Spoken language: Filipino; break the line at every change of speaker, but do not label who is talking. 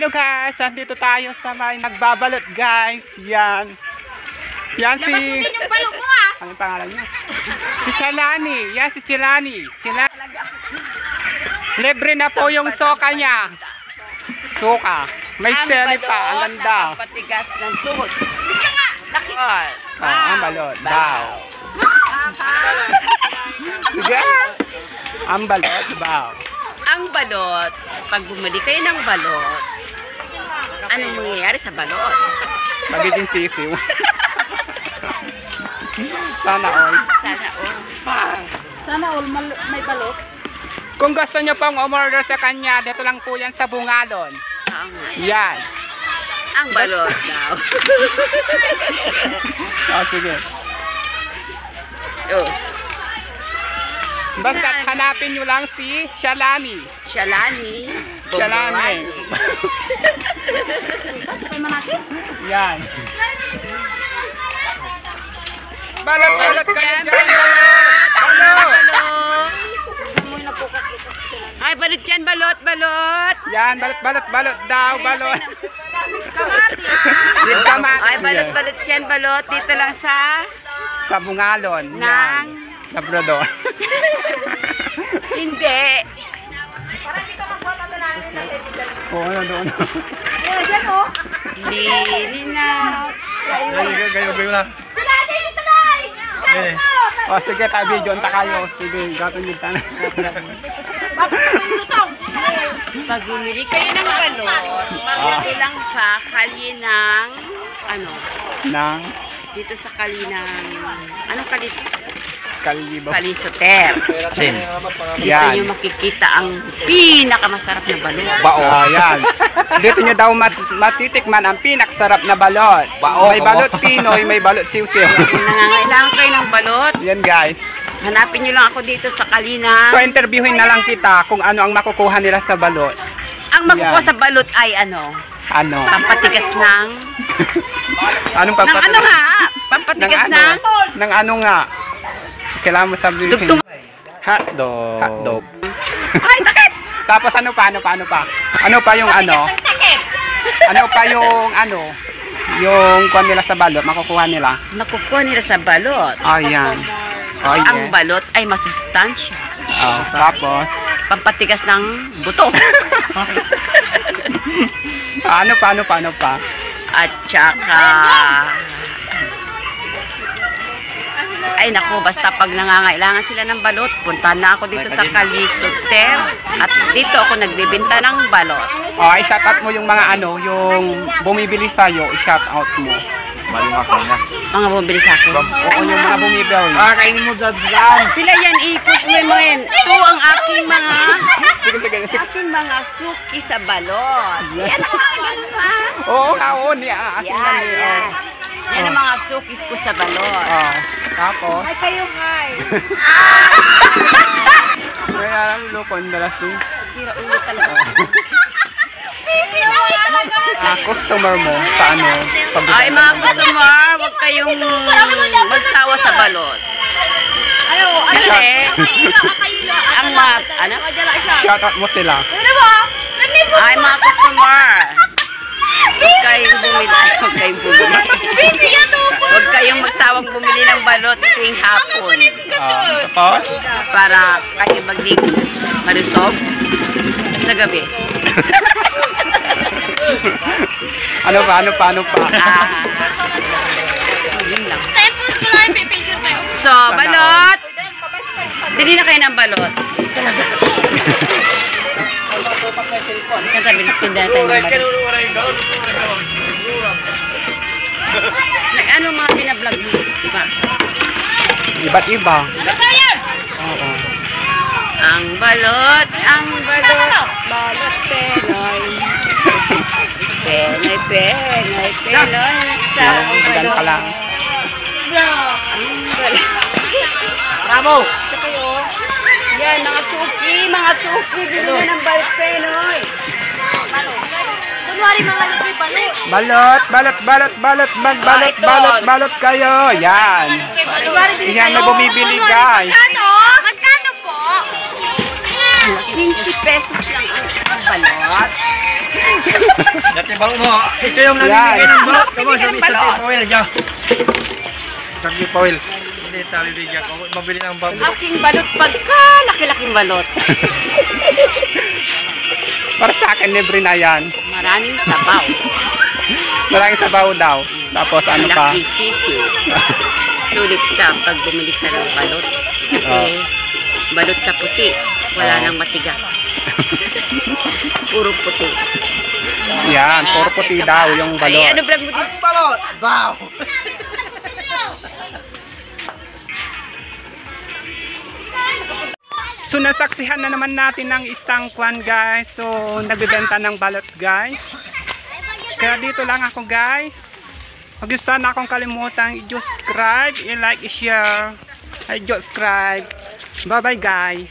Hello guys, andito tayo sa may nagbabalot guys. Yan. Yan si...
Labas mo din yung balok mo ah!
Ano yung pangalan niya? Si Chalani. Yan si Chalani. Sila... Libre na po yung soka niya. Soka. May seli pa. Ang ganda.
patigas ng tuhod. Bigla nga! Nakikot.
Oh, ang balot. Bow. Sige. Ang balot. Bow.
Ang balot, pag bumili kayo ng balot, anong mangyayari sa balot?
Magiging sisiw. Sana all.
Sana all. Sana all may balot.
Kung gusto nyo pong umorder sa kanya, dito lang po yan sa Bungalon.
Oo nga.
Yan.
Ang balot daw.
Oh, sige.
oh.
Basta hanapin nyo lang si Shalani.
Shalani.
Shalani. Yan. Balot, balot kayo dyan. Balot.
Ay, balot yan, balot, balot.
Yan, balot, balot, balot daw, balot.
Ay, balot, balot yan, balot. Dito lang sa...
Sa Bungalon.
Ng-
Yan. Labrador.
Hindi.
Oo, ano doon.
Bili na.
Gayo, gayo, gayo na. Eh. O sige, tabi John ta kayo. Sige, gatong yung tanan.
Pag bumili kayo ng balot, dito lang sa kalye ng... Ano?
Nang
Dito sa kalye ng... Anong kalye?
Kalibo.
Kalisoter. Dito
Yan.
nyo makikita ang pinakamasarap na balot.
Bao. Ah, yan. Dito nyo daw mat matitikman ang pinaksarap na balot.
Bao,
May balot Pinoy, may balot siw-siw.
Nangangailangan kayo ng balot,
yan guys.
hanapin nyo lang ako dito sa kalina.
So interviewin na lang kita kung ano ang makukuha nila sa balot.
Ang makukuha
Yan.
sa balot ay ano?
Ano?
Pampatigas ng...
Anong
ng
papat-
ano nga?
Ng
Pampatigas
ano?
ng...
Ng ano nga? Kailangan mo sabihin.
Dugtong.
Hotdog. Hotdog.
Ay, takip!
Tapos ano pa, ano pa, ano pa? Ano pa yung ano?
Ang!
Ano pa yung ano? Yung kuha nila sa balot, makukuha nila.
Makukuha nila sa balot.
Oh, yan. Oh,
Ang
yeah.
balot ay masustansya.
Oh, tapos,
Pampatigas ng buto.
ano pa, ano pa, ano pa?
At saka... Ay naku, basta pag nangangailangan sila ng balot, punta na ako dito sa Kalisoter at dito ako nagbibinta ng balot.
Oh, i-shout out mo yung mga ano, yung bumibili sa'yo, i-shout out mo.
Maling ako na.
Mga bumili sa akin.
Oo, yung mga bumibili.
Ah, kainin mo dad lang.
Sila yan, i-push mo mo yan. Ito ang aking mga aking mga suki sa balot. Yan ang mga ganun ha.
Oo, oo, ni ah, akin na
Yan,
ni.
yan.
Oh.
Yan ang suki ko sa balot.
Oh, tapos,
Ay, kayo hi.
may alam lukon dalas eh.
Sira ulo talaga.
Ah, customer mo sa ano?
Ay, mga customer, huwag kayong magsawa sa balot. Kasi, ang mga, ano?
Shout out mo sila.
Ay, mga customer, huwag kayong bumili. Huwag kayong bumili. Huwag kayong magsawang bumili ng balot tuwing hapon.
Ah, tapos,
Para kayo maging maresolve sa gabi.
ano pa, ano pa, ano pa?
Ah, yun lang. So, balot. Bili na kayo ng balot. Kasabi, tindahan tayo ng balot. Ano mga binablog mo? Diba?
Iba't iba. Oo.
Ang balot, ang balot, balot Penoy. Penoy, Penoy, Penoy sa
ganun ka lang.
Ang balot.
Bravo!
Yan, mga suki, mga suki, na ng balot Penoy. Kunwari mga lupi balot.
Balot, balot, balot, balot, bal, balot,
ito.
balot, balot kayo. Yan. Yan na bumibili guys.
Magkano? Magkano po? 15 pesos lang ang balot.
Dati bang mo, ito yung
Yan.
namimigay ng balot. Kamo,
Namimigay
sa
balot.
Dyan.
Sagli Paul.
Hindi, tali din dyan. Mabili ng balot.
Aking balot pagka laki-laking balot.
Para sa akin, libre na yan.
Maraming sabaw.
Maraming sabaw daw. Tapos ano pa?
Malaking sisiw. Sulit ka pag bumili ka ng balot. Kasi balot sa puti. Wala
Oo.
nang matigas. Puro puti.
Yan, puro puti daw yung
Ay,
balot.
ano vlog mo dito?
balot? Wow!
So nasaksihan na naman natin ng isang kwan guys. So nagbebenta ng balot guys. Kaya dito lang ako guys. Huwag sana akong kalimutan i-subscribe, i-like, i-share. I subscribe. Bye bye guys.